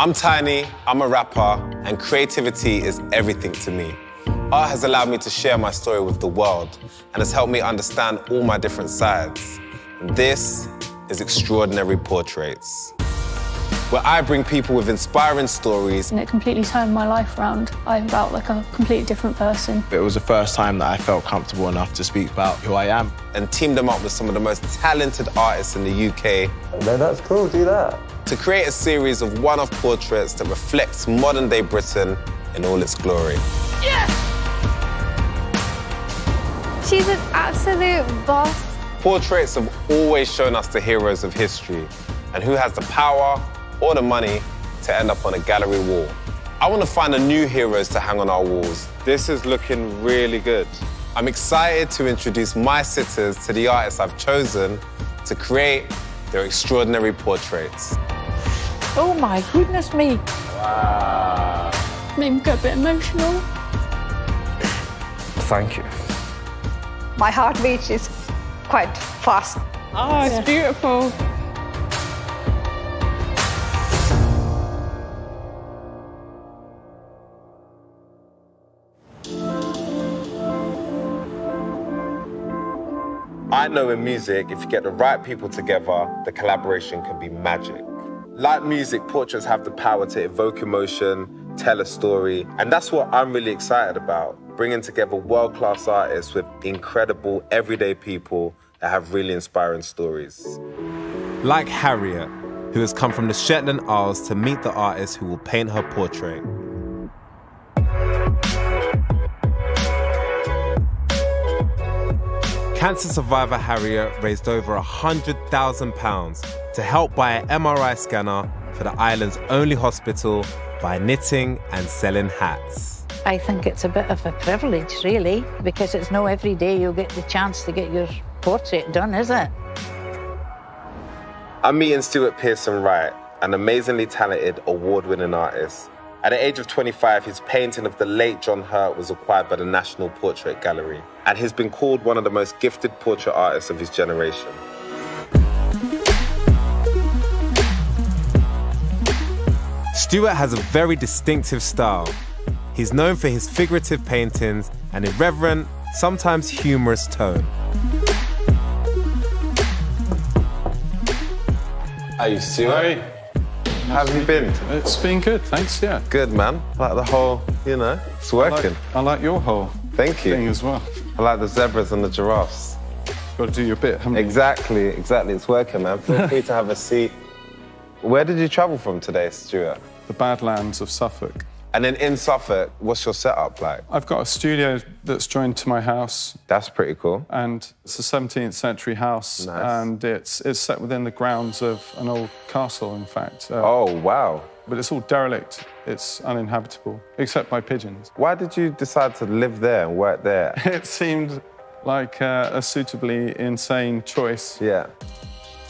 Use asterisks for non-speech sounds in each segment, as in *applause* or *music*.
I'm Tiny, I'm a rapper, and creativity is everything to me. Art has allowed me to share my story with the world and has helped me understand all my different sides. This is Extraordinary Portraits, where I bring people with inspiring stories. And it completely turned my life around. I felt like a completely different person. It was the first time that I felt comfortable enough to speak about who I am. And teamed them up with some of the most talented artists in the UK. No, that's cool, do that. To create a series of one-off portraits that reflects modern-day Britain in all its glory. Yes! She's an absolute boss. Portraits have always shown us the heroes of history and who has the power or the money to end up on a gallery wall. I want to find the new heroes to hang on our walls. This is looking really good. I'm excited to introduce my sitters to the artists I've chosen to create their extraordinary portraits. Oh my goodness me. Wow. Made me go a bit emotional. Thank you. My heartbeat is quite fast. Oh, it's yeah. beautiful. I know in music, if you get the right people together, the collaboration can be magic. Like music, portraits have the power to evoke emotion, tell a story, and that's what I'm really excited about bringing together world class artists with incredible everyday people that have really inspiring stories. Like Harriet, who has come from the Shetland Isles to meet the artist who will paint her portrait. Cancer survivor Harriet raised over £100,000 to help buy an MRI scanner for the island's only hospital by knitting and selling hats. I think it's a bit of a privilege, really, because it's no every day you'll get the chance to get your portrait done, is it? I'm meeting Stuart Pearson Wright, an amazingly talented, award winning artist. At the age of 25, his painting of the late John Hurt was acquired by the National Portrait Gallery, and he's been called one of the most gifted portrait artists of his generation. Stuart has a very distinctive style. He's known for his figurative paintings and irreverent, sometimes humorous tone. Hey, Stuart. Hi. How have you been? It's been good, thanks, yeah. Good, man. Like the whole, you know, it's working. I like, I like your whole Thank you. thing as well. I like the zebras and the giraffes. Got to do your bit, haven't Exactly, exactly. It's working, man. Feel *laughs* free to have a seat. Where did you travel from today, Stuart? The Badlands of Suffolk. And then in Suffolk, what's your setup like? I've got a studio that's joined to my house. That's pretty cool. And it's a 17th century house. Nice. And it's, it's set within the grounds of an old castle, in fact. Uh, Oh, wow. But it's all derelict. It's uninhabitable, except by pigeons. Why did you decide to live there and work there? *laughs* It seemed like uh, a suitably insane choice. Yeah.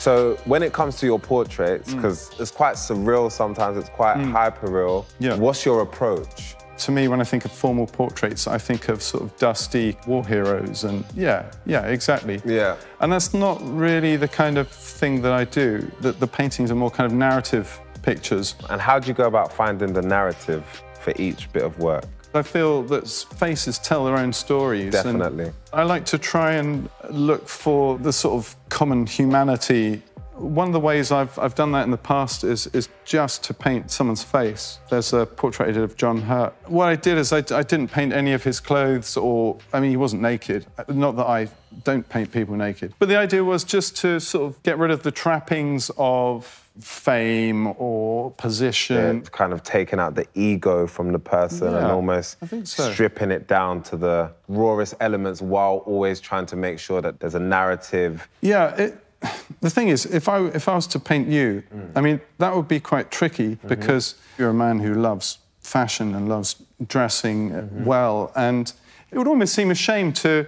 So when it comes to your portraits, mm. because it's quite surreal sometimes, it's quite mm. hyper real. Yeah. What's your approach? To me, when I think of formal portraits, I think of sort of dusty war heroes and yeah, yeah, exactly. Yeah. And that's not really the kind of thing that I do. The, the paintings are more kind of narrative pictures. And how do you go about finding the narrative for each bit of work? I feel that faces tell their own stories. Definitely. I like to try and look for the sort of common humanity. One of the ways I've, I've done that in the past is, is just to paint someone's face. There's a portrait I did of John Hurt. What I did is I, I didn't paint any of his clothes or, I mean, he wasn't naked. Uh, not that I don't paint people naked. But the idea was just to sort of get rid of the trappings of fame or position. It's kind of taking out the ego from the person and almost so. stripping it down to the rawest elements while always trying to make sure that there's a narrative. Yeah, it, *sighs* the thing is, if I if I was to paint you, I mean that would be quite tricky because you're a man who loves fashion and loves dressing uh, well, and it would almost seem a shame to,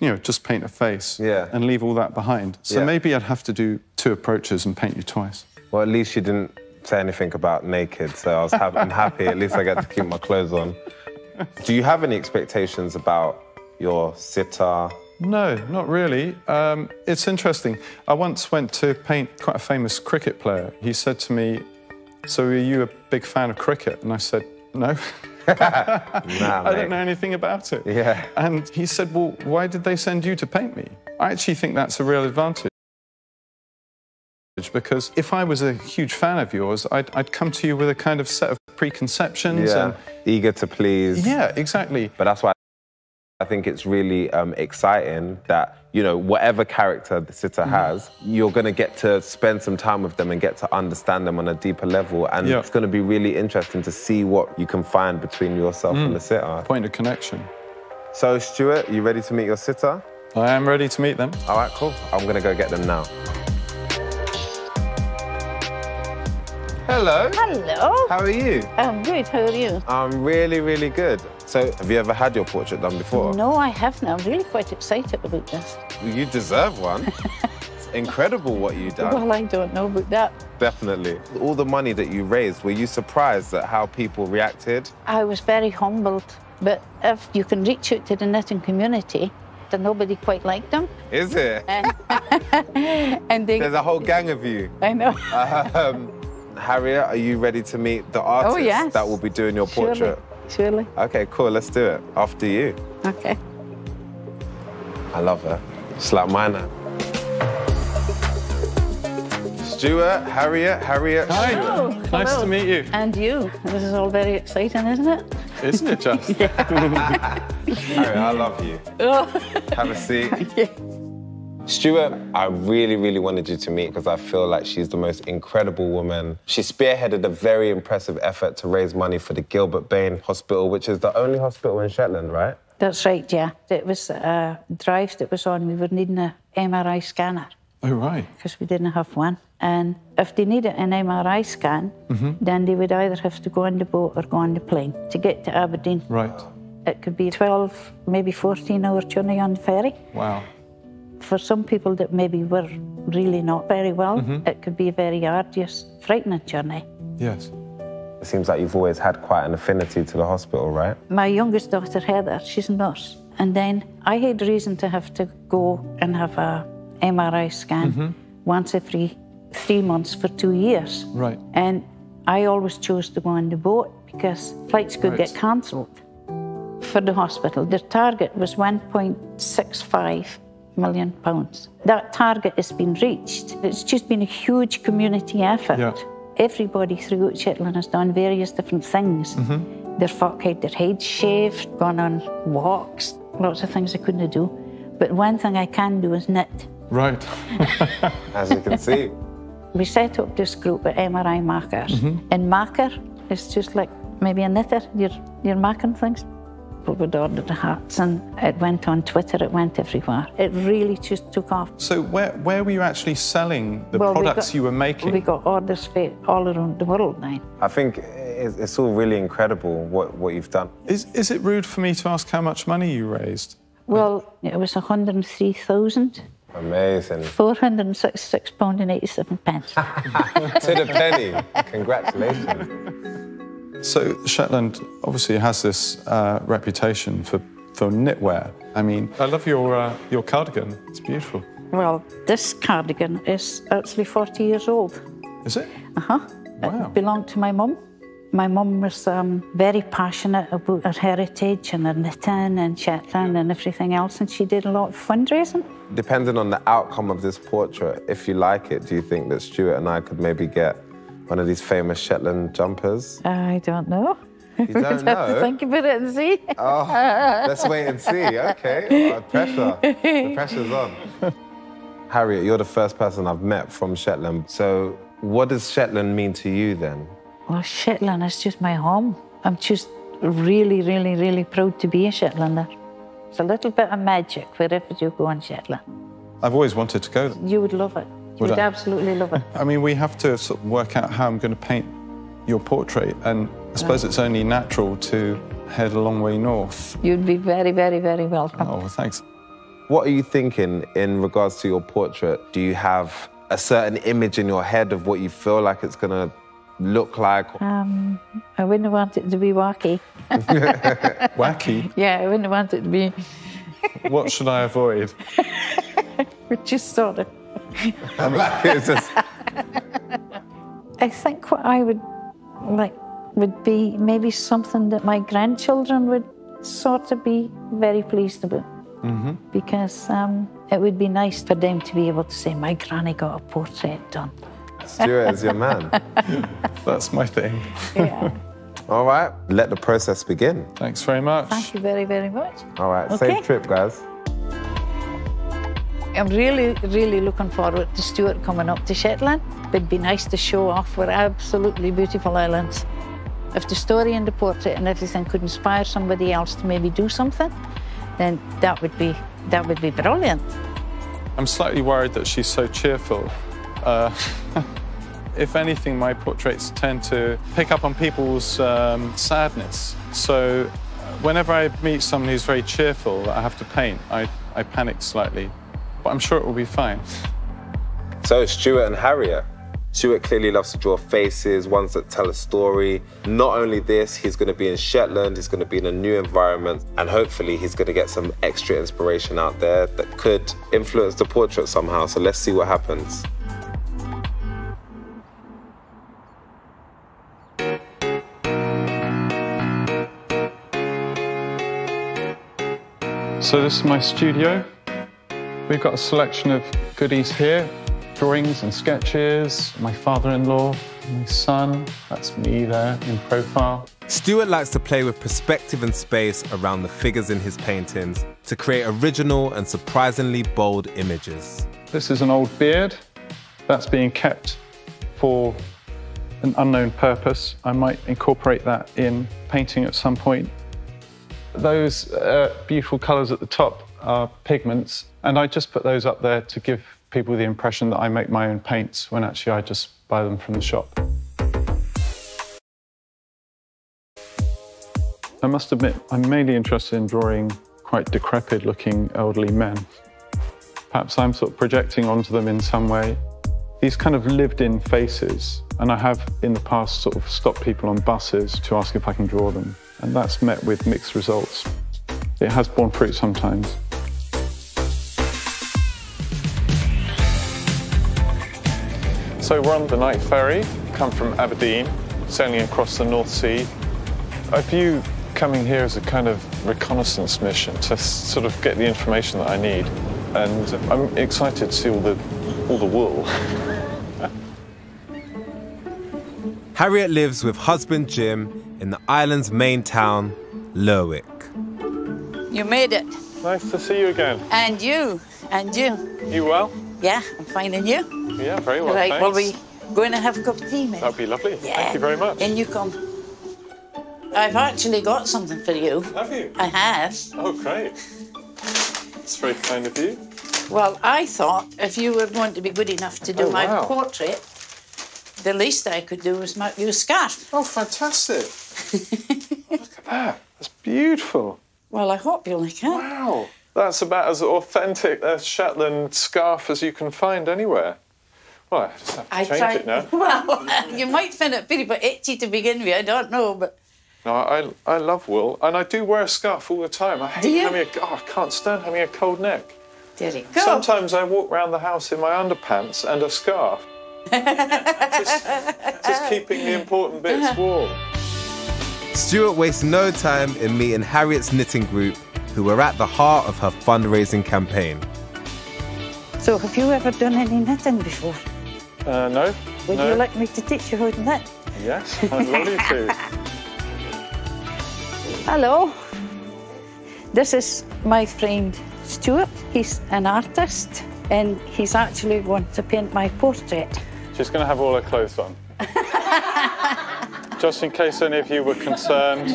you know, just paint a face Yeah. and leave all that behind. So Yeah. maybe I'd have to do two approaches and paint you twice. Well, at least you didn't say anything about naked, so I was ha- I'm happy. At least I get to keep my clothes on. Do you have any expectations about your sitter? No, not really. Um, it's interesting. I once went to paint quite a famous cricket player. He said to me, So are you a big fan of cricket? And I said, no. *laughs* Nah, I don't know anything about it. Yeah. And he said, well, why did they send you to paint me? I actually think that's a real advantage. Because if I was a huge fan of yours, I'd, I'd come to you with a kind of set of preconceptions. Yeah. And Eager to please. yeah, exactly. But that's why I think it's really um, exciting that, you know, whatever character the sitter has, you're going to get to spend some time with them and get to understand them on a deeper level. And Yeah. it's going to be really interesting to see what you can find between yourself and the sitter. Point of connection. So, Stuart, you ready to meet your sitter? I am ready to meet them. All right, cool. I'm going to go get them now. Hello. Hello. How are you? I'm good. How are you? I'm really, really good. So, have you ever had your portrait done before? No, I haven't. I'm really quite excited about this. You deserve one. *laughs* it's incredible what you've done. Well, I don't know about that. Definitely. All the money that you raised, were you surprised at how people reacted? I was very humbled. But if you can reach out to the knitting community, then nobody quite liked them. Is it? *laughs* And they, There's a whole gang of you. I know. Um, Harriet, are you ready to meet the oh, artist Oh, yes. that will be doing your Surely. portrait? Surely. Okay, cool. Let's do it. After you. Okay. I love her. It's like mine now. Stuart, Harriet, Harriet, Hi. Stuart. Nice hello. to meet you. And you. This is all very exciting, isn't it? Isn't it just? *laughs* Harriet, I love you. Oh. Have a seat. *laughs* Stuart, I really, really wanted you to meet because I feel like she's the most incredible woman. She spearheaded a very impressive effort to raise money for the Gilbert Bain Hospital, which is the only hospital in Shetland, right? That's right, yeah. It was a drive that was on. We were needing a MRI scanner oh, right. because we didn't have one. And if they needed an MRI scan, mm-hmm. then they would either have to go on the boat or go on the plane to get to Aberdeen. Right. It could be 12, maybe 14 hour journey on the ferry. Wow. For some people that maybe were really not very well, mm-hmm. it could be a very arduous, frightening journey. Yes. It seems like you've always had quite an affinity to the hospital, right? My youngest daughter, Heather, she's a nurse. And then I had reason to have to go and have a MRI scan mm-hmm. once every three months for two years. Right. And I always chose to go on the boat because flights could Right. get cancelled for the hospital. Their target was 1.65 million pounds. That target has been reached. It's just been a huge community effort. Yeah. Everybody throughout Shetland has done various different things. Mm-hmm. Their folk had their heads shaved, gone on walks, lots of things I couldn't do. But one thing I can do is knit. Right. *laughs* As you can see. *laughs* We set up this group at MRI Markers. Mm-hmm. And marker is just like maybe a knitter, you're, you're marking things. People would order the hats and it went on Twitter, it went everywhere. It really just took off. So where, where were you actually selling the Well, we products got- you were making? We got orders for it all around the world now. I think it's, it's all really incredible what, what you've done. Is, is it rude for me to ask how much money you raised? Well, it was 103,000. Amazing. 466 pound and 87 pence. *laughs* to the penny. Congratulations. So Shetland obviously has this uh, reputation for, for knitwear. I mean, I love your, uh, your cardigan. It's beautiful. well, this cardigan is actually 40 years old. Is it? Uh-huh. Wow. It belonged to my mum. My mum was um, very passionate about her heritage and her knitting and Shetland and everything else, and she did a lot of fundraising. Depending on the outcome of this portrait, if you like it, do you think that Stuart and I could maybe get one of these famous Shetland jumpers? I don't know. You We'd don't *laughs* have know? to think about it and see. Oh, let's wait and see. Okay. *laughs* Oh, pressure. The pressure's on. Harriet, you're the first person I've met from Shetland. So, what does Shetland mean to you then? Well, Shetland is just my home. I'm just really, really, really proud to be a Shetlander. It's a little bit of magic wherever you go in Shetland. I've always wanted to go. You would love it. You Would would, I? absolutely love it. *laughs* I mean, we have to sort of work out how I'm going to paint your portrait, and I suppose it's only natural to head a long way north. You'd be very, very, very welcome. Oh, well, thanks. What are you thinking in regards to your portrait? Do you have a certain image in your head of what you feel like it's going to look like? Um, I wouldn't want it to be wacky. *laughs* Wacky. Yeah, I wouldn't want it to be what should I avoid? *laughs* just sort of. It's just- I think what I would like would be maybe something that my grandchildren would sort of be very pleased about. Because um, it would be nice for them to be able to say, My granny got a portrait done. Stuart is your man. *laughs* That's my thing. Yeah. All right, let the process begin. Thanks very much. Thank you very, very much. All right, Okay. safe trip, guys. I'm really, really looking forward to Stuart coming up to Shetland. It'd be nice to show off we're absolutely beautiful islands. If the story and the portrait and everything could inspire somebody else to maybe do something, then that would be that would be brilliant. I'm slightly worried that she's so cheerful. Uh, *laughs* if anything, my portraits tend to pick up on people's um, sadness. So whenever I meet someone who's very cheerful I have to paint, I, I panic slightly. But I'm sure it will be fine. So, Stuart and Harriet. Stuart clearly loves to draw faces, ones that tell a story. Not only this, he's going to be in Shetland, he's going to be in a new environment, and hopefully he's going to get some extra inspiration out there that could influence the portrait somehow. So, let's see what happens. So this is my studio. We've got a selection of goodies here, drawings and sketches, my father-in-law, my son, that's me there in profile. Stuart likes to play with perspective and space around the figures in his paintings to create original and surprisingly bold images. This is an old beard that's being kept for an unknown purpose. I might incorporate that in painting at some point. Those uh, beautiful colours at the top are pigments, and I just put those up there to give people the impression that I make my own paints when actually I just buy them from the shop. I must admit, I'm mainly interested in drawing quite decrepit looking elderly men. Perhaps I'm sort of projecting onto them in some way. These kind of lived in faces, and I have in the past sort of stopped people on buses to ask if I can draw them, and that's met with mixed results. It has borne fruit sometimes. So we're on the night ferry, come from Aberdeen, sailing across the North Sea. I view coming here as a kind of reconnaissance mission to sort of get the information that I need. And I'm excited to see all the, all the wool. *laughs* Harriet lives with husband Jim in the island's main town, Lerwick. You made it. nice to see you again. And you. And you. You well? Yeah, I'm fine and you? Yeah, very well. right, well thanks. we going to have a cup of tea, maybe? That'd be lovely. Yeah. Thank you very much. In you come. I've actually got something for you. Have you? I have. Oh, great. It's very kind of you. Well, I thought if you were going to be good enough to do Oh, my wow. portrait, the least I could do was make you a scarf. Oh, fantastic. *laughs* Look at that. That's beautiful. Well, I hope you like it. Wow. That's about as authentic a Shetland scarf as you can find anywhere. Well, I just have to I change tried. it now. *laughs* Well, *laughs* you might find it pretty bit itchy to begin with. I don't know, but No, I, I love wool, and I do wear a scarf all the time. I hate you? having a, oh, I can't stand having a cold neck. there you go. Sometimes I walk around the house in my underpants and a scarf. just, *laughs* just keeping the important bits warm. Stuart wastes no time in meeting Harriet's knitting group, who were at the heart of her fundraising campaign. So, have you ever done any knitting before? Uh, no? Would no? you like me to teach you how to knit? Yes, I'd love you to. Hello. This is my friend Stuart. He's an artist and he's actually going to paint my portrait. She's going to have all her clothes on. Just in case any of you were concerned.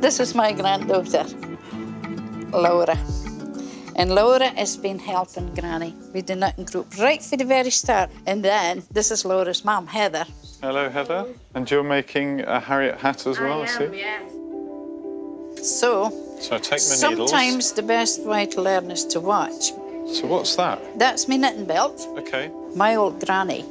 This is my granddaughter, Laura. And Laura has been helping Granny with the knitting group right from the very start. And then this is Laura's mum, Heather. Hello, Heather. And you're making a Harriet hat as well, I, am, see? So So take my needles. sometimes the best way to learn is to watch. So what's that? That's my knitting belt. Okay. My old granny,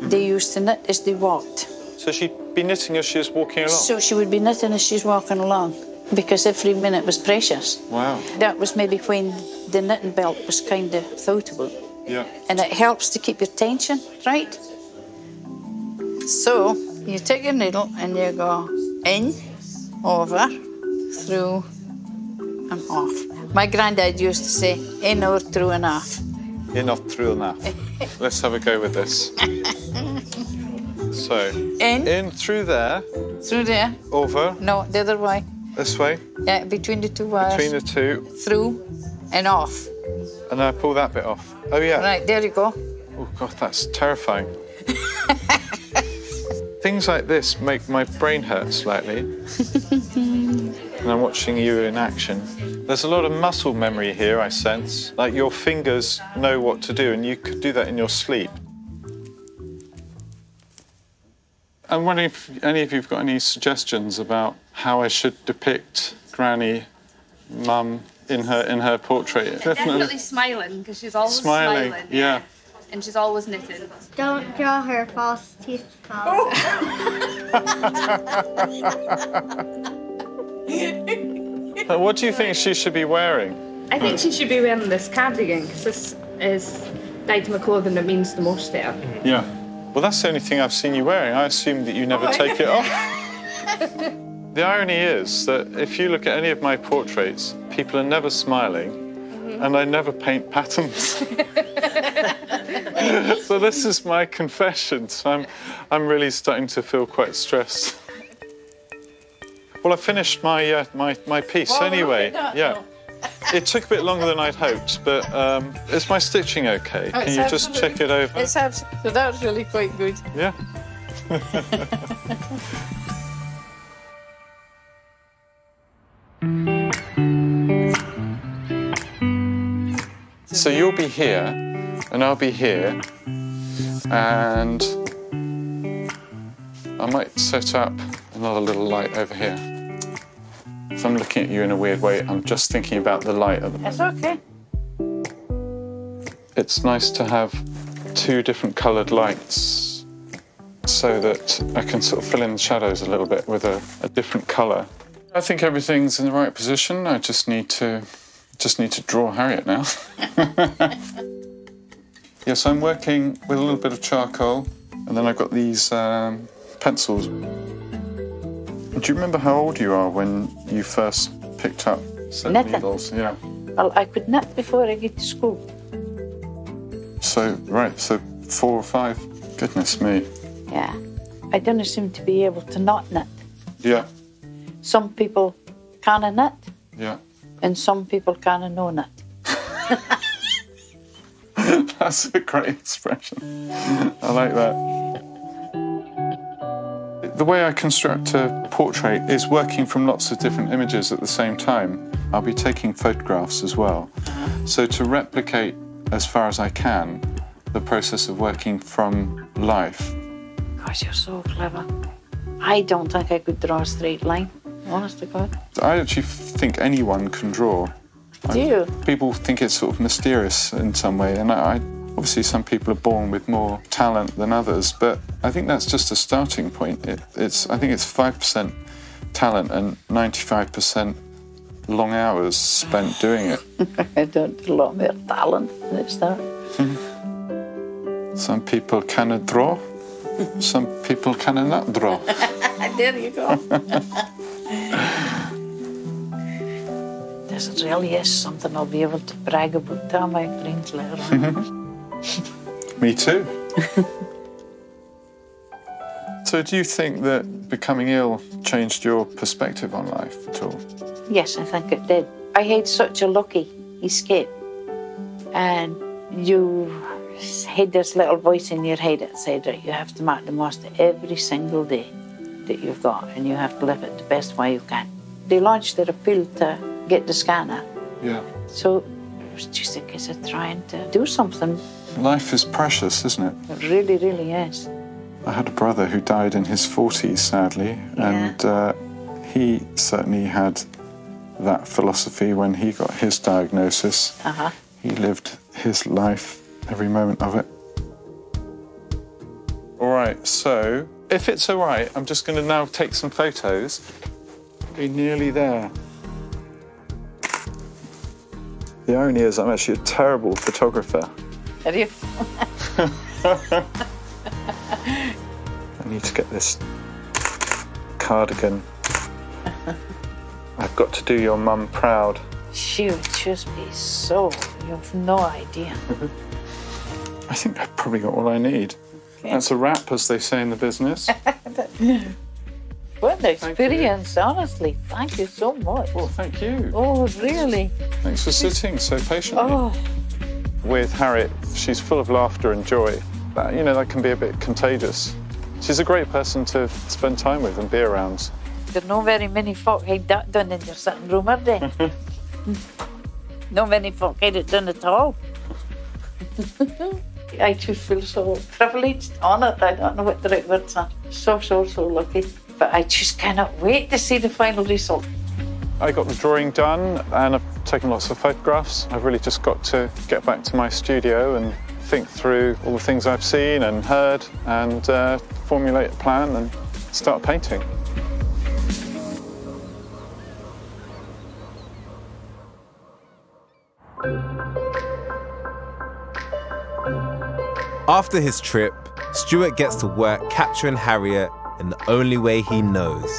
they mm-hmm. used to knit as they walked. So she'd be knitting as she was walking along? So she would be knitting as she's walking along because every minute was precious. Wow. That was maybe when the knitting belt was kind of thought about. Yeah. and it helps to keep your tension right. So you take your needle and you go in, over, through, and off. My granddad used to say in, or through, and off. You're not through enough. *laughs* Let's have a go with this. *laughs* So, In, in through there, through there. over, No, the other way. This way, Yeah, between the two wires. between the two, Through and off. and I pull that bit off. Oh, yeah. Right, there you go. Oh, God, that's terrifying. *laughs* Things like this make my brain hurt slightly. and I'm watching you in action. There's a lot of muscle memory here, I sense. Like your fingers know what to do, and you could do that in your sleep. I'm wondering if any of you have got any suggestions about how I should depict Granny, Mum, in her in her portrait. Definitely smiling because she's always Smiling, smiling. yeah. And she's always knitting. Don't draw her false teeth out. *laughs* Uh, What do you think she should be wearing? I think she should be wearing this cardigan because this is the item of clothing that means the most to her. Yeah. Well, that's the only thing I've seen you wearing. I assume that you never take it off. *laughs* the irony is that if you look at any of my portraits, people are never smiling, and I never paint patterns. *laughs* *laughs* so this is my confession. So I'm, I'm really starting to feel quite stressed. Well, I finished my uh, my my piece Well, anyway. look at that, yeah. *laughs* It took a bit longer than I'd hoped, but um, is my stitching okay? Can It's you just check it over? It's absolutely, so that's really quite good. Yeah. *laughs* so you'll be here, and I'll be here, and I might set up another little light over here. If I'm looking at you in a weird way, I'm just thinking about the light at the It's okay. it's nice to have two different coloured lights so that I can sort of fill in the shadows a little bit with a, a different colour. I think everything's in the right position. I just need to just need to draw Harriet now. *laughs* yes, I'm working with a little bit of charcoal, and then I've got these um, pencils. Do you remember how old you are when you first picked up set Nothing. needles? Yeah. Well, I could knit before I get to school. So right, so four or five. Goodness me. Yeah. I don't seem to be able to not knit. Yeah, Some people canna knit, yeah. and some people canna no knit. *laughs* That's a great expression. I like that. The way I construct a portrait is working from lots of different images at the same time. I'll be taking photographs as well. So to replicate as far as I can the process of working from life. Gosh, you're so clever. I don't think I could draw a straight line. Honest to God. I actually think anyone can draw. Do you? People think it's sort of mysterious in some way, and I, I obviously some people are born with more talent than others, but I think that's just a starting point. It, it's I think it's five percent talent and ninety-five percent long hours spent doing it. *laughs* I don't lot more talent than it's that. Some people can draw, some people cannot draw. *laughs* there you go. *laughs* this really is something I'll be able to brag about to my friends later on. *laughs* Me too. *laughs* so, do you think that becoming ill changed your perspective on life at all? Yes, I think it did. I had such a lucky escape. And you had this little voice in your head that said that you have to make the most of every single day that you've got and you have to live it the best way you can. They launched their appeal to get the scanner. Yeah. So it was just a case of trying to do something. Life is precious, isn't it? It really, really is. I had a brother who died in his 40s, sadly, and uh, he certainly had that philosophy when he got his diagnosis. Uh-huh. He lived his life, every moment of it. All right, so if it's all right, I'm just going to now take some photos. Be nearly there. The irony is, I'm actually a terrible photographer. You? I need to get this cardigan. I've got to do your mum proud. She would just be so. You have no idea. I think I've probably got all I need. That's a wrap, as they say in the business. *laughs* What an experience, honestly. Thank you so much. well, thank you. Oh, really? Thanks for sitting so patiently. Oh, With Harriet, she's full of laughter and joy. That, you know, that can be a bit contagious. She's a great person to spend time with and be around. there's no very many folk had that done in your sitting room, are there? *laughs* no many folk had it done at all. *laughs* I just feel so privileged, honoured. I don't know what the right words are. So, so, so lucky. But I just cannot wait to see the final result. I got the drawing done and I've taken lots of photographs. I've really just got to get back to my studio and think through all the things I've seen and heard and uh, formulate a plan and start painting. After his trip, Stuart gets to work capturing Harriet in the only way he knows.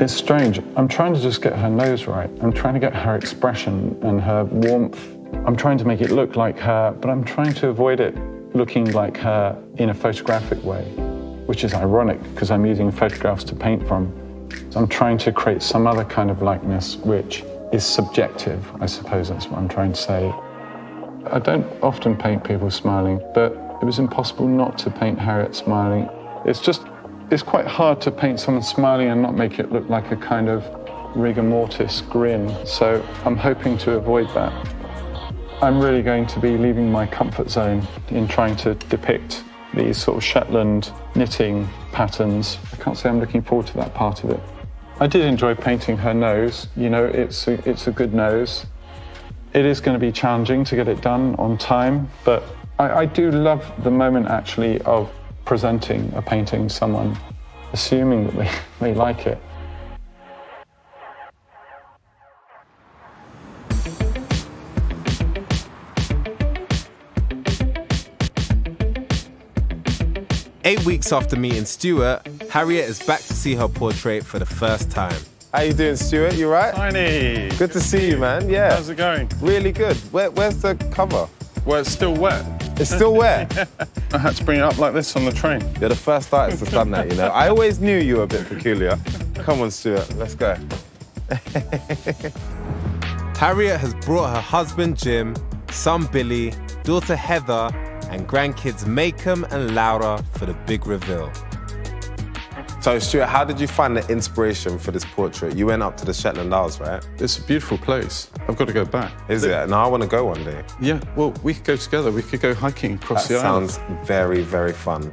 It's strange. I'm trying to just get her nose right. I'm trying to get her expression and her warmth. I'm trying to make it look like her, but I'm trying to avoid it looking like her in a photographic way, which is ironic because I'm using photographs to paint from. So I'm trying to create some other kind of likeness which is subjective, I suppose that's what I'm trying to say. I don't often paint people smiling, but it was impossible not to paint Harriet smiling. It's just, it's quite hard to paint someone smiling and not make it look like a kind of rigor mortis grin. So I'm hoping to avoid that. I'm really going to be leaving my comfort zone in trying to depict these sort of Shetland knitting patterns. I can't say I'm looking forward to that part of it. I did enjoy painting her nose. You know, it's a, it's a good nose. It is going to be challenging to get it done on time, but I, I do love the moment actually of presenting a painting to someone, assuming that they, *laughs* they like it. Eight weeks after meeting Stuart, Harriet is back to see her portrait for the first time. How you doing, Stuart? You right? Tiny! Good to see you, man. Yeah. How's it going? Really good. Where, where's the cover? Well, it's still wet. It's still wet. *laughs* I had to bring it up like this on the train. You're the first artist that's done that, you know. I always knew you were a bit peculiar. Come on, Stuart, let's go. *laughs* Harriet has brought her husband Jim, son Billy, daughter Heather, and grandkids Macom and Laura for the big reveal. So, Stuart, how did you find the inspiration for this portrait? You went up to the Shetland Isles, right? It's a beautiful place. I've got to go back. Is it? Now I want to go one day. Yeah, well, we could go together. We could go hiking across That the island. sounds very, very fun.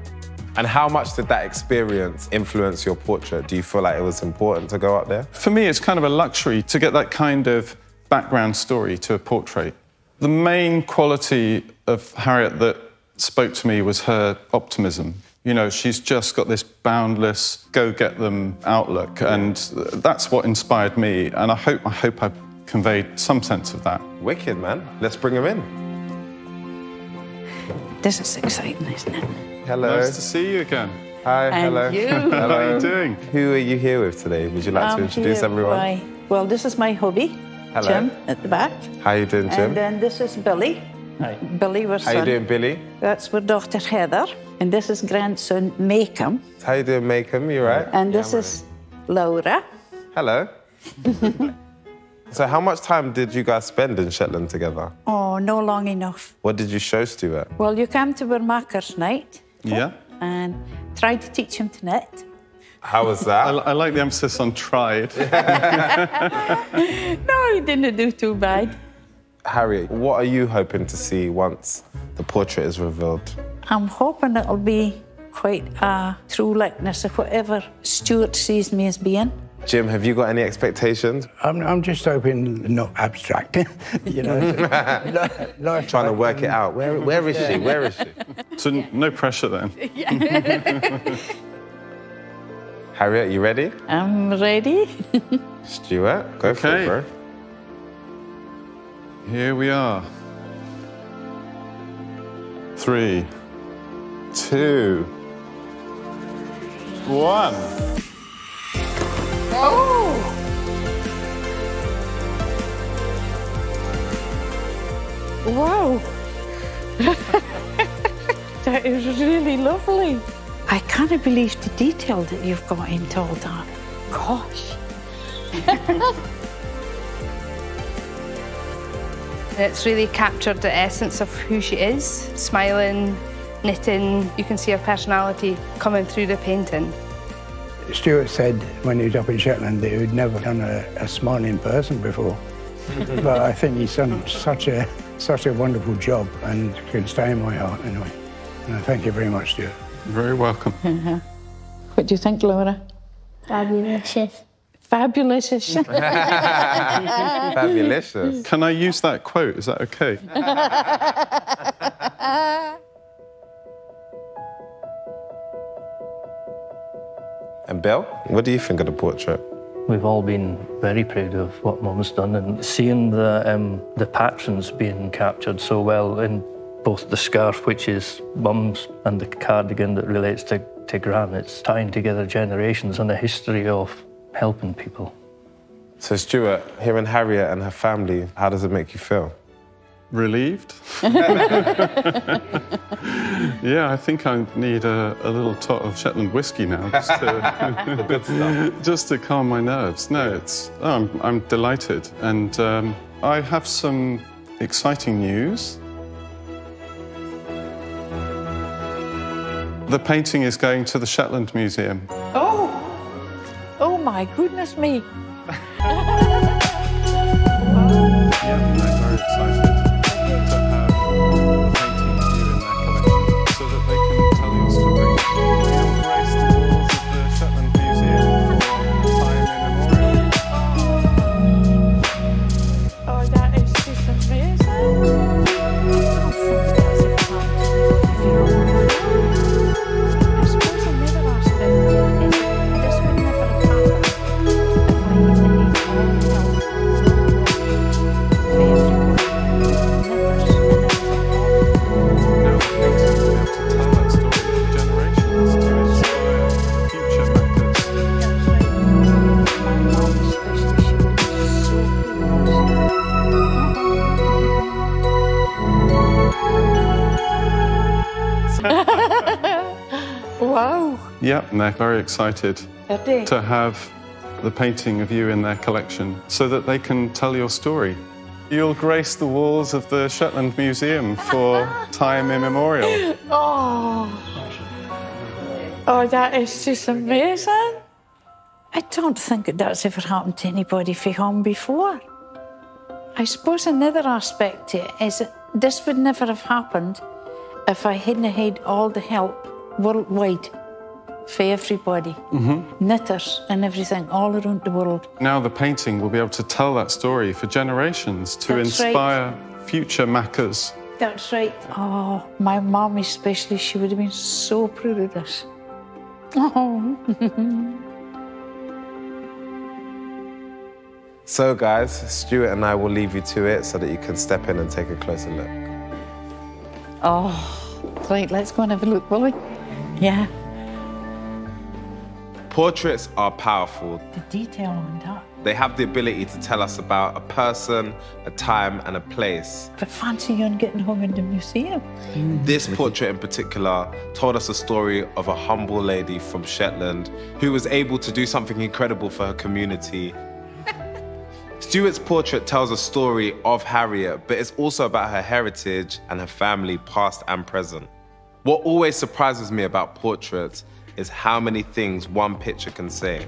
And how much did that experience influence your portrait? Do you feel like it was important to go up there? For me, it's kind of a luxury to get that kind of background story to a portrait. The main quality of Harriet that spoke to me was her optimism. You know, she's just got this boundless go get them outlook, and that's what inspired me. And I hope I hope I've conveyed some sense of that. Wicked, man. Let's bring him in. This is exciting, isn't it? Hello. Nice to see you again. Hi, And hello. you. *laughs* How are you doing? Who are you here with today? Would you like to I'm introduce here everyone? by- well, this is my hubby, Hello. Jim, at the back. How are you doing, Jim? And then this is Billy. Hi. Billy, our How son. you doing, Billy? That's our daughter Heather. And this is grandson Macom. How you doing, Macom? You right? And this is Laura. Hello. *laughs* so, how much time did you guys spend in Shetland together? Oh, no long enough. What did you show Stuart? Well, you came to our maker's night Yeah. and tried to teach him to knit. How was *laughs* I, that? I like the emphasis on tried. *laughs* No, he didn't do too bad. Harriet, what are you hoping to see once the portrait is revealed? I'm hoping it'll be quite a true likeness of whatever Stuart sees me as being. Jim, have you got any expectations? I'm, I'm just hoping not abstract, *laughs* you know. *laughs* Li- life Trying to like- work it out. Where, where is she? Where is she? *laughs* so no pressure then. Harriet, you ready? I'm ready. Stuart, go for it, bro. Here we are. three, two, one. Oh! Wow! *laughs* that is really lovely. I can't believe the detail that you've got into all that. Gosh. *laughs* It's really captured the essence of who she is, smiling, knitting. You can see her personality coming through the painting. Stuart said when he was up in Shetland that he'd never done a, a smiling person before. *laughs* but I think he's done such a such a wonderful job and can stay in my heart anyway. And thank you very much, Stuart. You're very welcome. *laughs* What do you think, Laura? Fabulous. Fabulous. *laughs* Fabulous. Can I use that quote? Is that okay? *laughs* And Bill, what do you think of the portrait? We've all been very proud of what Mum's done, and seeing the um, the patrons being captured so well in both the scarf, which is Mum's, and the cardigan that relates to, to Gran. It's tying together generations and the history of helping people. So, Stuart, hearing Harriet and her family, how does it make you feel? Relieved? *laughs* yeah, I think I need a, a little tot of Shetland whiskey now, *laughs* just to, Good stuff. *laughs* just to calm my nerves. No, it's oh, I'm, I'm delighted, and um, I have some exciting news. The painting is going to the Shetland Museum. oh! Oh my goodness me. *laughs* Yeah, they're very excited to have the painting of you in their collection so that they can tell your story. You'll grace the walls of the Shetland Museum for *laughs* time immemorial. Oh. Oh, that is just amazing. I don't think that that's ever happened to anybody for home before. I suppose another aspect to it is that this would never have happened if I hadn't had all the help worldwide for everybody. Mm-hmm. Knitters and everything all around the world. Now the painting will be able to tell that story for generations to That's right. inspire future makers. That's right. Oh, my mum especially, she would have been so proud of this. Oh. *laughs* So, guys, Stuart and I will leave you to it so that you can step in and take a closer look. Oh, right, let's go and have a look, will we? Yeah. Portraits are powerful. The detail on that. They have the ability to tell us about a person, a time, and a place. But fancy you on getting hung in the museum. This portrait in particular told us a story of a humble lady from Shetland who was able to do something incredible for her community. *laughs* Stuart's portrait tells a story of Harriet, but it's also about her heritage and her family, past and present. What always surprises me about portraits is how many things one picture can say.